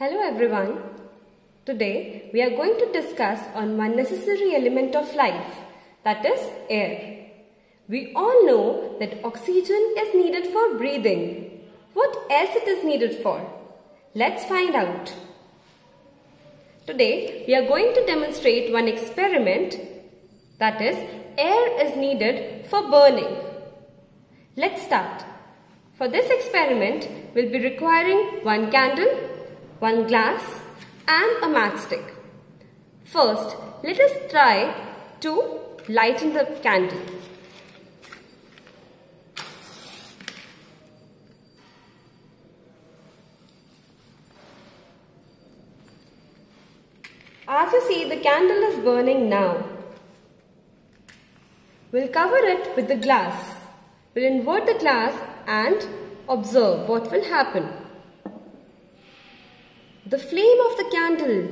Hello everyone. Today we are going to discuss on one necessary element of life that is air. We all know that oxygen is needed for breathing. What else it is needed for? Let's find out. Today we are going to demonstrate one experiment that is air is needed for burning. Let's start. For this experiment, we'll be requiring one candle, one glass and a matchstick. First, let us try to lighten the candle. As you see, the candle is burning now. We'll cover it with the glass. We'll invert the glass and observe what will happen. The flame of the candle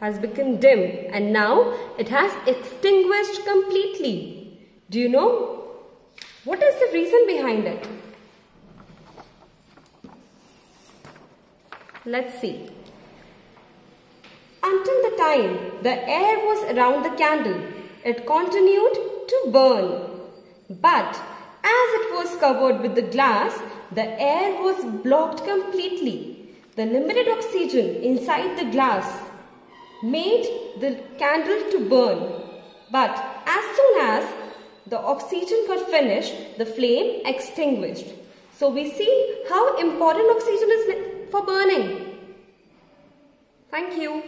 has become dim and now it has extinguished completely. Do you know what is the reason behind it? Let's see. Until the time the air was around the candle, it continued to burn. But as it was covered with the glass, the air was blocked completely. The limited oxygen inside the glass made the candle to burn. But as soon as the oxygen got finished, the flame extinguished. So we see how important oxygen is for burning. Thank you.